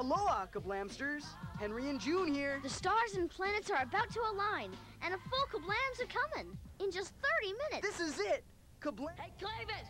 Aloha, Kablamsters. Henry and June here. The stars and planets are about to align, and a full kablams are coming in just 30 minutes. This is it. Kablam. Hey, Clavis!